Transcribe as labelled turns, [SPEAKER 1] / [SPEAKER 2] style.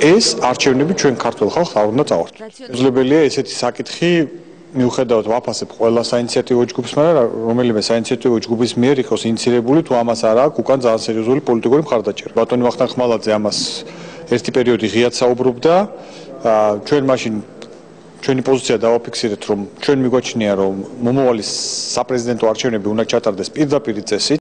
[SPEAKER 1] ეს არჩევნები ჩვენ ქართულ ხალხს არ უნდა წავართვა. უძლებელია ესეთი საკითხი მიუხედავად ვაფასებ ყველა საინიციატივო ჯგუფს, მაგრამ რომელიმე საინიციატივო ჯგუფის მიერ იყოს ინიცირებული თუ ამას არ აქვს უკან ძალიან სერიოზული პოლიტიკური მხარდაჭერა. ბატონი ვახტანგ ხმალაძე ამას ერთი პერიოდი ღიად საუბრობდა. ჩვენ მაშინ ჩვენი პოზიცია დავაფიქსირეთ, რომ ჩვენ მიგვაჩნია, რომ მომავალი საპრეზიდენტო არჩევნები უნდა ჩატარდეს პირდაპირ წესით.